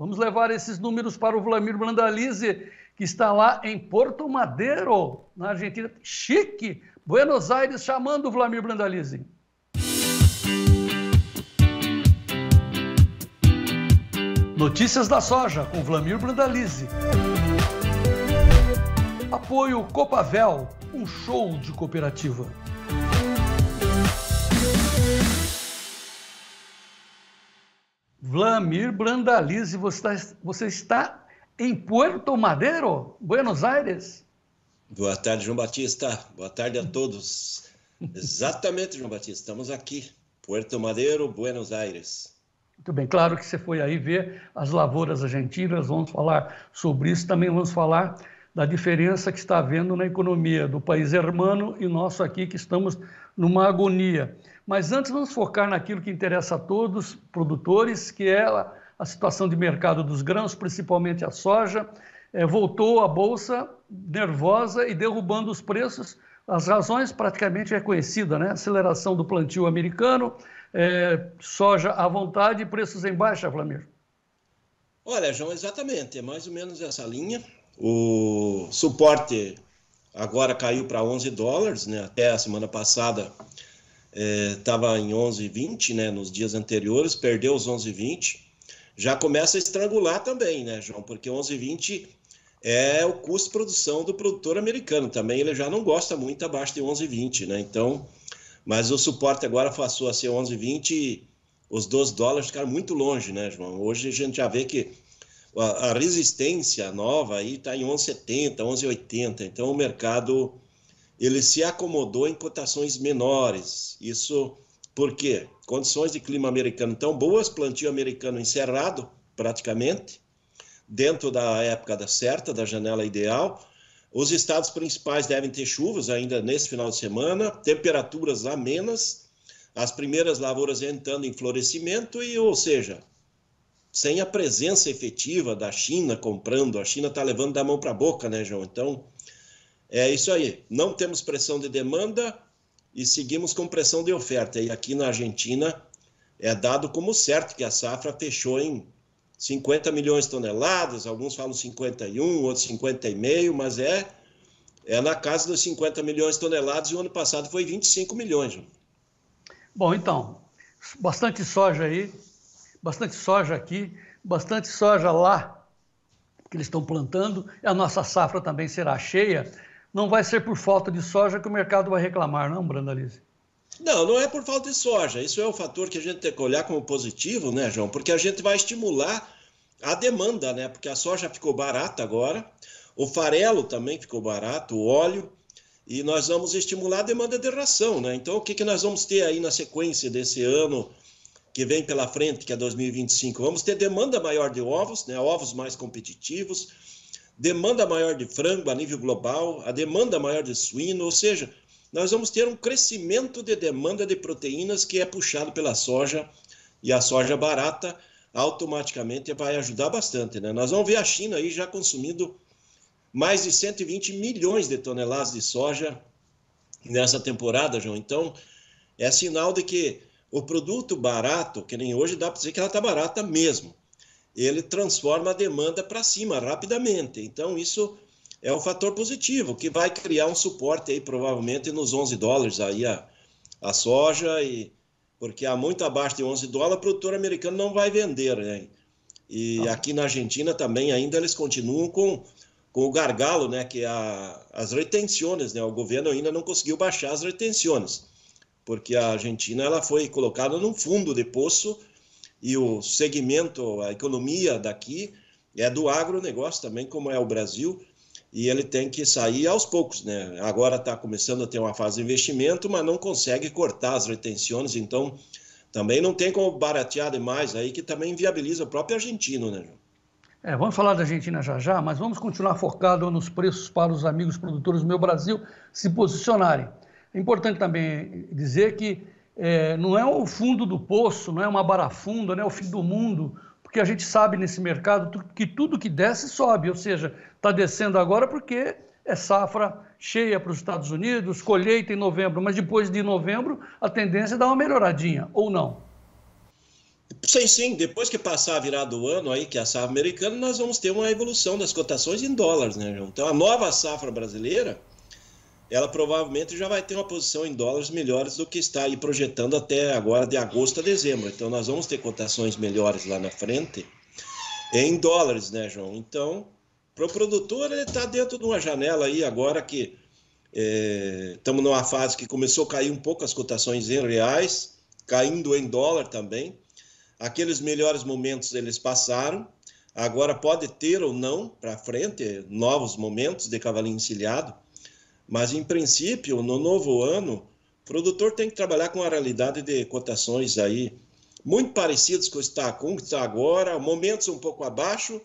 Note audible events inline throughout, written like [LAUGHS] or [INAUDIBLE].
Vamos levar esses números para o Vlamir Brandalize, que está lá em Porto Madeiro, na Argentina. Chique! Buenos Aires chamando o Vlamir Brandalize. Notícias da soja com Vlamir Brandalize. Apoio Copavel, um show de cooperativa. Vlamir Brandalize, você está, você está em Puerto Madeiro, Buenos Aires? Boa tarde, João Batista. Boa tarde a todos. Exatamente, João Batista. Estamos aqui, Puerto Madeiro, Buenos Aires. Muito bem, claro que você foi aí ver as lavouras argentinas, vamos falar sobre isso, também vamos falar da diferença que está havendo na economia do país hermano e nosso aqui, que estamos numa agonia. Mas antes vamos focar naquilo que interessa a todos, produtores, que é a situação de mercado dos grãos, principalmente a soja. É, voltou a bolsa nervosa e derrubando os preços. As razões praticamente é conhecida, né? Aceleração do plantio americano, é, soja à vontade e preços em baixa, Flamir. Olha, João, exatamente, é mais ou menos essa linha. O suporte agora caiu para 11 dólares, né? Até a semana passada estava é, em 11,20, né? Nos dias anteriores, perdeu os 11,20. Já começa a estrangular também, né, João? Porque 11,20 é o custo de produção do produtor americano. Também ele já não gosta muito abaixo de 11,20, né? Então, mas o suporte agora passou a ser 11,20 e os 12 dólares ficaram muito longe, né, João? Hoje a gente já vê que a, resistência nova aí está em 11,70, 11,80. Então o mercado ele se acomodou em cotações menores. Isso porque condições de clima americano tão boas, plantio americano encerrado praticamente, dentro da época da certa, da janela ideal. Os estados principais devem ter chuvas ainda nesse final de semana, temperaturas amenas, as primeiras lavouras entrando em florescimento e, ou seja, sem a presença efetiva da China comprando, a China está levando da mão para a boca, né, João? Então, é isso aí. Não temos pressão de demanda e seguimos com pressão de oferta. E aqui na Argentina é dado como certo que a safra fechou em 50 milhões de toneladas, alguns falam 51, outros 50,5, mas é, é na casa dos 50 milhões de toneladas e o ano passado foi 25 milhões. Bom, então, bastante soja aí, bastante soja aqui, bastante soja lá que eles estão plantando. A nossa safra também será cheia. Não vai ser por falta de soja que o mercado vai reclamar, não, Brandalize? Não, não é por falta de soja. Isso é um fator que a gente tem que olhar como positivo, né, João? Porque a gente vai estimular a demanda, né? Porque a soja ficou barata agora, o farelo também ficou barato, o óleo, e nós vamos estimular a demanda de ração, né? Então, o que, que nós vamos ter aí na sequência desse ano que vem pela frente, que é 2025, vamos ter demanda maior de ovos, né, ovos mais competitivos, demanda maior de frango a nível global, a demanda maior de suíno, ou seja, nós vamos ter um crescimento de demanda de proteínas que é puxado pela soja e a soja barata automaticamente vai ajudar bastante, né? Nós vamos ver a China aí já consumindo mais de 120 milhões de toneladas de soja nessa temporada, João. Então, é sinal de que o produto barato, que nem hoje dá para dizer que ela está barata mesmo, ele transforma a demanda para cima rapidamente. Então, isso é um fator positivo, que vai criar um suporte aí, provavelmente, nos 11 dólares aí a, a soja, e, porque há muito abaixo de 11 dólares, o produtor americano não vai vender, né? E ah. aqui na Argentina também ainda eles continuam com, com o gargalo, né? Que a, as retenções, né? O governo ainda não conseguiu baixar as retenções porque a Argentina ela foi colocada num fundo de poço e o segmento, a economia daqui é do agronegócio também, como é o Brasil, e ele tem que sair aos poucos, né? Agora está começando a ter uma fase de investimento, mas não consegue cortar as retenções, então também não tem como baratear demais aí, que também viabiliza o próprio argentino, né, É, vamos falar da Argentina já já, mas vamos continuar focado nos preços para os amigos produtores do meu Brasil se posicionarem. É importante também dizer que é, não é o fundo do poço, não é uma barafunda, não é o fim do mundo, porque a gente sabe nesse mercado que tudo que desce sobe, ou seja, está descendo agora porque é safra cheia para os Estados Unidos, colheita em novembro, mas depois de novembro a tendência é dar uma melhoradinha, ou não? Sim, sim. Depois que passar a virada do ano aí, que é a safra americana, nós vamos ter uma evolução das cotações em dólares, né, João? Então a nova safra brasileira, ela provavelmente já vai ter uma posição em dólares melhores do que está aí projetando até agora de agosto a dezembro. Então nós vamos ter cotações melhores lá na frente em dólares, né, João? Então, para o produtor, ele está dentro de uma janela aí agora que estamos é, numa fase que começou a cair um pouco as cotações em reais, caindo em dólar também. Aqueles melhores momentos eles passaram. Agora pode ter ou não para frente novos momentos de cavalinho encilhado, mas em princípio, no novo ano, o produtor tem que trabalhar com a realidade de cotações aí muito parecidos com o com o que está agora, momentos um pouco abaixo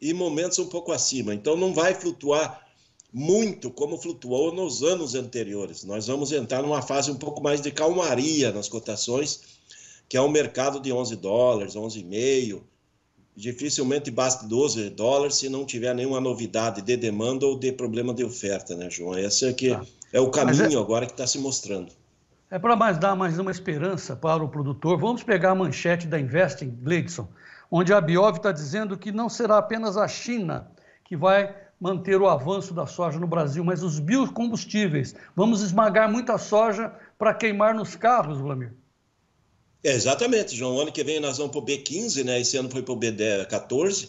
e momentos um pouco acima. Então não vai flutuar muito como flutuou nos anos anteriores. Nós vamos entrar numa fase um pouco mais de calmaria nas cotações, que é um mercado de 11 dólares, 11,5, dificilmente basta 12 dólares se não tiver nenhuma novidade de demanda ou de problema de oferta, né, João? Esse é, que tá. é o caminho é... agora que está se mostrando. É para mais dar mais uma esperança para o produtor. Vamos pegar a manchete da Investing, Gleidson, onde a Biov está dizendo que não será apenas a China que vai manter o avanço da soja no Brasil, mas os biocombustíveis. Vamos esmagar muita soja para queimar nos carros, Vladimir. É, exatamente, João. O ano que vem nós vamos para o B15, né? Esse ano foi para o B14.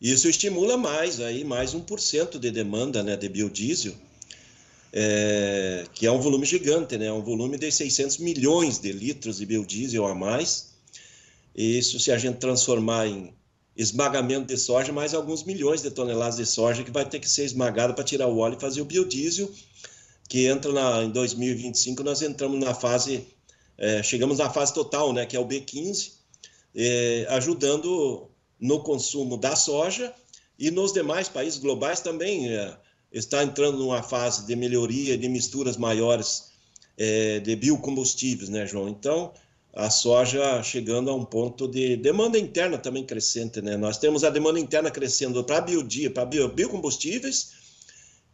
Isso estimula mais, aí, mais 1% de demanda né, de biodiesel é, que é um volume gigante, né? um volume de 600 milhões de litros de biodiesel a mais. E isso, se a gente transformar em esmagamento de soja, mais alguns milhões de toneladas de soja que vai ter que ser esmagada para tirar o óleo e fazer o biodiesel, que entra na, em 2025, nós entramos na fase, é, chegamos na fase total, né, que é o B15, é, ajudando no consumo da soja e nos demais países globais também. É, está entrando numa fase de melhoria de misturas maiores é, de biocombustíveis, né, João? Então, a soja chegando a um ponto de demanda interna também crescente, né? Nós temos a demanda interna crescendo para biodia, para biocombustíveis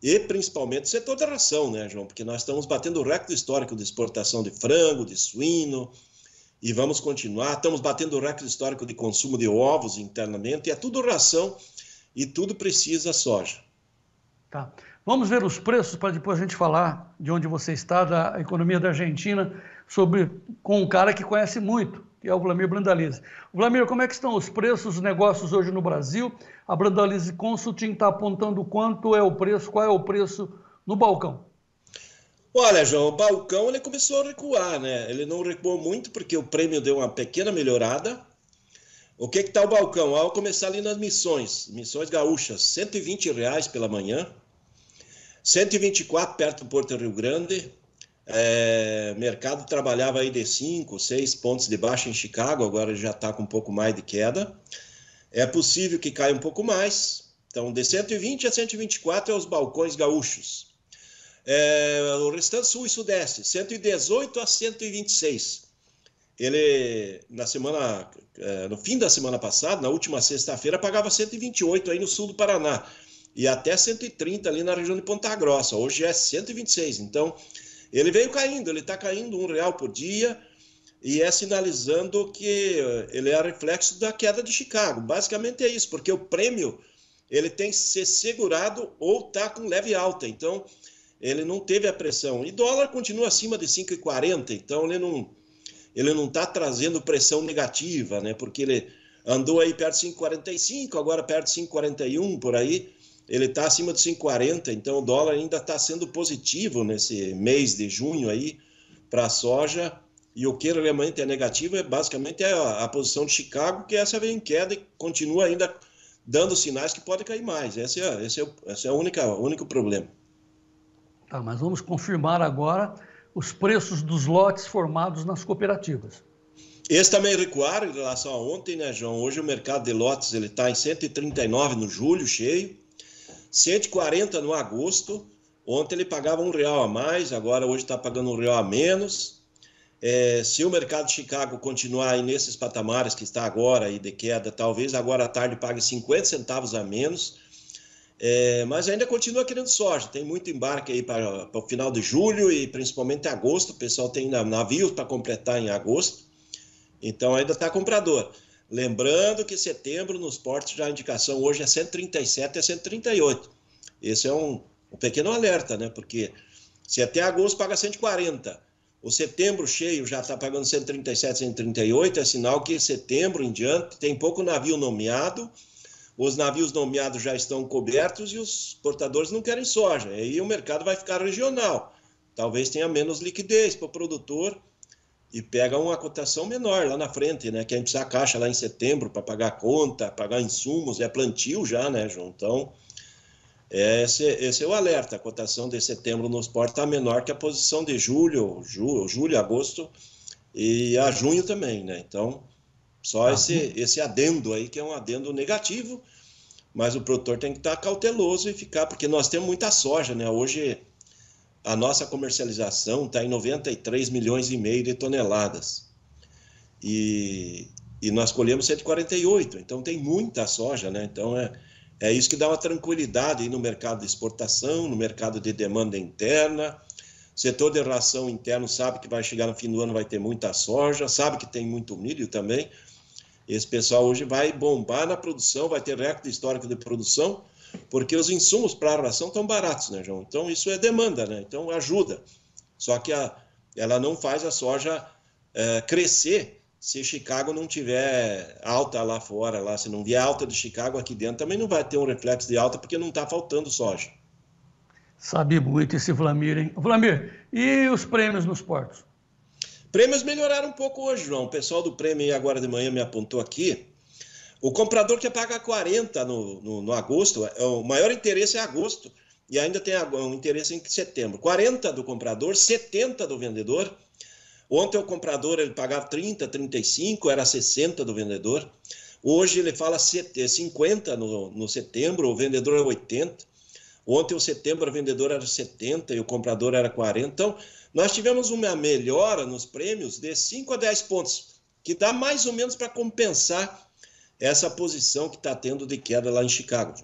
e principalmente o setor da ração, né, João? Porque nós estamos batendo o recorde histórico de exportação de frango, de suíno, e vamos continuar. Estamos batendo o recorde histórico de consumo de ovos internamente, e é tudo ração e tudo precisa soja. Tá. Vamos ver os preços para depois a gente falar de onde você está, da economia da Argentina, sobre, com um cara que conhece muito, que é o Vlamir Brandalize. Vlamir, como é que estão os preços, os negócios hoje no Brasil? A Brandalize Consulting está apontando quanto é o preço, qual é o preço no balcão? Olha, João, o balcão ele começou a recuar, né? Ele não recuou muito porque o prêmio deu uma pequena melhorada, o que está o balcão? Ao começar ali nas missões, missões gaúchas, 120 reais pela manhã, 124 perto do Porto Rio Grande. É, mercado trabalhava aí de 5, 6 pontos de baixa em Chicago, agora já está com um pouco mais de queda. É possível que caia um pouco mais. Então, de 120 a 124 é os balcões gaúchos. É, o restante sul e sudeste, 118 a 126. Ele, na semana, é, no fim da semana passada, na última sexta-feira, pagava 128 aí no sul do Paraná e até 130 ali na região de Ponta Grossa. Hoje é 126. Então, ele veio caindo, ele está caindo um real por dia e é sinalizando que ele é reflexo da queda de Chicago. Basicamente é isso, porque o prêmio ele tem que ser segurado ou está com leve alta. Então, ele não teve a pressão. E dólar continua acima de 5,40, então ele não ele não está trazendo pressão negativa, né? Porque ele andou aí perto de 5,45, agora perto de 5,41 por aí ele está acima de 5,40, então o dólar ainda está sendo positivo nesse mês de junho aí para a soja. E o que realmente é negativo é basicamente a, a, posição de Chicago, que essa vem em queda e continua ainda dando sinais que pode cair mais. Esse é, esse é, esse é o, única, único problema. Tá, mas vamos confirmar agora os preços dos lotes formados nas cooperativas. Esse também recuaram em relação a ontem, né, João? Hoje o mercado de lotes ele está em 139 no julho, cheio. 140 no agosto. Ontem ele pagava um real a mais, agora hoje está pagando um real a menos. É, se o mercado de Chicago continuar nesses patamares que está agora aí de queda, talvez agora à tarde pague 50 centavos a menos. É, mas ainda continua querendo soja. Tem muito embarque aí para o final de julho e principalmente agosto. O pessoal tem navios para completar em agosto. Então ainda está comprador. Lembrando que setembro nos portos já a indicação hoje é 137 a 138. Esse é um, um pequeno alerta, né? Porque se até agosto paga 140, o setembro cheio já está pagando 137, 138, é sinal que setembro em diante tem pouco navio nomeado, os navios nomeados já estão cobertos e os portadores não querem soja. Aí o mercado vai ficar regional. Talvez tenha menos liquidez para o produtor e pega uma cotação menor lá na frente, né? Que a gente precisa caixa lá em setembro para pagar conta, pagar insumos, é plantio já, né, João? Então, esse, esse é o alerta. A cotação de setembro nos portos está menor que a posição de julho, julho, julho, agosto e a junho também, né? Então, só ah, esse, esse adendo aí, que é um adendo negativo, mas o produtor tem que estar cauteloso e ficar, porque nós temos muita soja, né? Hoje a nossa comercialização está em 93 milhões e meio de toneladas. E, e nós colhemos 148, então tem muita soja, né? Então é, é isso que dá uma tranquilidade no mercado de exportação, no mercado de demanda interna. O setor de ração interno sabe que vai chegar no fim do ano, vai ter muita soja, sabe que tem muito milho também. Esse pessoal hoje vai bombar na produção, vai ter recorde histórico de produção, porque os insumos para a ração estão baratos, né, João? Então isso é demanda, né? Então ajuda. Só que a, ela não faz a soja é, crescer se Chicago não tiver alta lá fora, lá se não vier alta de Chicago aqui dentro, também não vai ter um reflexo de alta porque não está faltando soja. Sabe muito esse Vlamir, hein? Vlamir, e os prêmios nos portos? Prêmios melhoraram um pouco hoje, João. O pessoal do prêmio agora de manhã me apontou aqui. O comprador quer pagar 40 no, no, no agosto, é, o maior interesse é agosto, e ainda tem um interesse em setembro. 40 do comprador, 70 do vendedor. Ontem o comprador ele pagava 30, 35, era 60 do vendedor. Hoje ele fala 50 no, no setembro, o vendedor é 80. Ontem o setembro o vendedor era 70 e o comprador era 40. Então, nós tivemos uma melhora nos prêmios de 5 a 10 pontos, que dá mais ou menos para compensar essa posição que está tendo de queda lá em Chicago.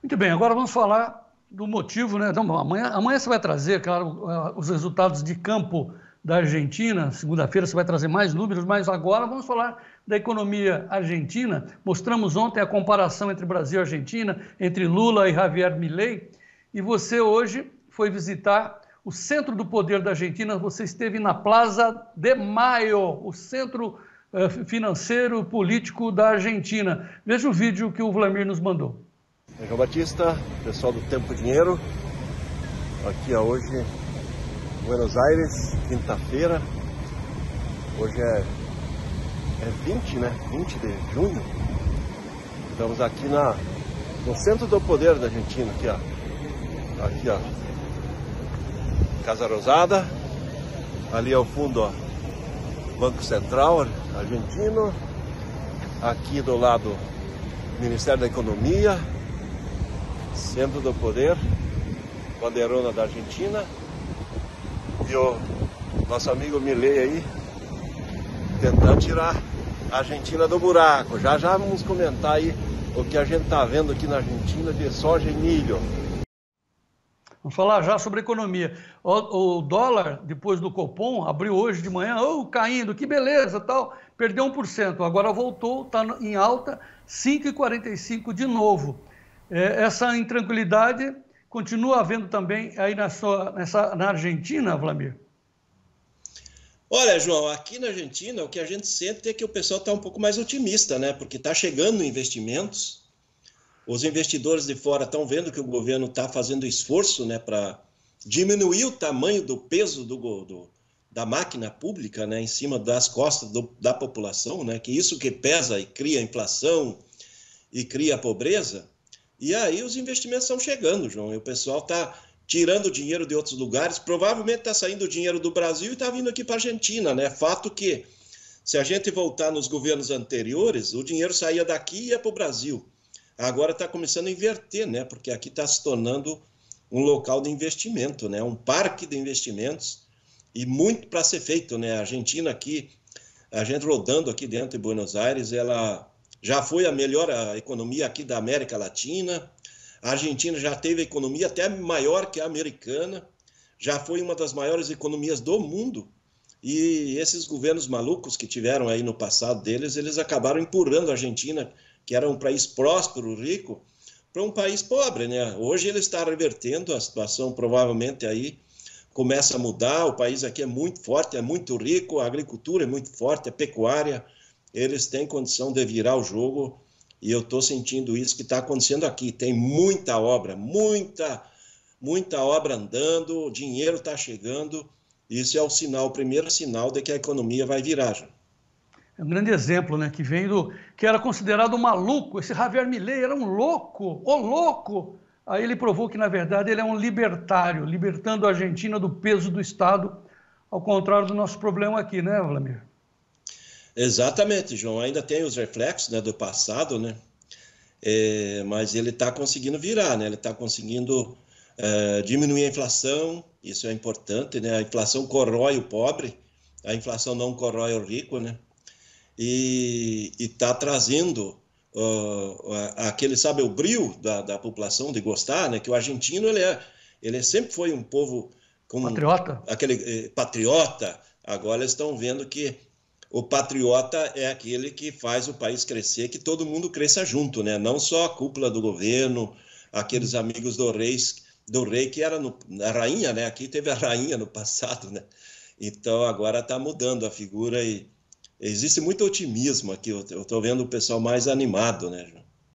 Muito bem, agora vamos falar do motivo, né? Então, amanhã, amanhã você vai trazer, claro, eh, os resultados de campo da Argentina. Segunda-feira você vai trazer mais números, mas agora vamos falar da economia argentina. Mostramos ontem a comparação entre Brasil e Argentina, entre Lula e Javier Milei. E você hoje foi visitar o centro do poder da Argentina. Você esteve na Plaza de Maio, o centro financeiro político da Argentina. Veja o vídeo que o Vladimir nos mandou. João Batista, pessoal do Tempo Dinheiro, aqui ó, hoje Buenos Aires, quinta-feira. Hoje é, é 20, né? 20 de junho. Estamos aqui na, no centro do poder da Argentina, aqui ó. Aqui ó. Casa Rosada. Ali ao fundo, ó. Banco Central argentino. Aqui do lado, Ministério da Economia, Centro do Poder, bandeirona da Argentina. E o nosso amigo Milei aí, tentando tirar a Argentina do buraco. Já já vamos comentar aí o que a gente está vendo aqui na Argentina de soja e milho. Vamos falar já sobre economia. O, o, dólar, depois do Copom, abriu hoje de manhã, oh, caindo, que beleza, tal, perdeu 1%, agora voltou, está em alta, 5,45 de novo. É, essa intranquilidade continua havendo também aí na, sua, nessa, na Argentina, Vladimir? Olha, João, aqui na Argentina o que a gente sente é que o pessoal está um pouco mais otimista, né? Porque está chegando investimentos, os investidores de fora estão vendo que o governo está fazendo esforço né, para diminuir o tamanho do peso do, do, da máquina pública né, em cima das costas do, da população, né, que isso que pesa e cria inflação e cria pobreza. E aí os investimentos estão chegando, João, e o pessoal está tirando dinheiro de outros lugares, provavelmente está saindo dinheiro do Brasil e está vindo aqui para a Argentina, né? Fato que, se a gente voltar nos governos anteriores, o dinheiro saía daqui e ia para o Brasil. Agora está começando a inverter, né? Porque aqui está se tornando um local de investimento, né? Um parque de investimentos e muito para ser feito, né? A Argentina aqui, a gente rodando aqui dentro de Buenos Aires, ela já foi a melhor economia aqui da América Latina. A Argentina já teve economia até maior que a americana, já foi uma das maiores economias do mundo. E esses governos malucos que tiveram aí no passado deles, eles acabaram empurrando a Argentina, que era um país próspero, rico, para um país pobre, né? Hoje ele está revertendo a situação, provavelmente aí começa a mudar. O país aqui é muito forte, é muito rico, a agricultura é muito forte, a pecuária, eles têm condição de virar o jogo e eu estou sentindo isso que está acontecendo aqui. Tem muita obra, muita, muita obra andando, dinheiro está chegando. Isso é o sinal, o primeiro sinal de que a economia vai virar. É um grande exemplo, né? Que vem do que era considerado maluco. Esse Javier Milei era um louco, o louco. Aí ele provou que na verdade ele é um libertário, libertando a Argentina do peso do Estado, ao contrário do nosso problema aqui, né, Vladimir? Exatamente, João. Ainda tem os reflexos né, do passado, né? É, mas ele está conseguindo virar, né? Ele está conseguindo é, diminuir a inflação, isso é importante, né? A inflação corrói o pobre, a inflação não corrói o rico, né? E está trazendo uh, aquele, sabe, o brilho da, da população de gostar, né? Que o argentino, ele, é, ele sempre foi um povo... Com patriota? Aquele eh, patriota. Agora eles estão vendo que o patriota é aquele que faz o país crescer, que todo mundo cresça junto, né? Não só a cúpula do governo, aqueles amigos do rei, do rei que era no, a rainha, né? Aqui teve a [LAUGHS] rainha no passado, né? Então agora está mudando a figura e existe muito otimismo aqui. Eu estou vendo o pessoal mais animado, né?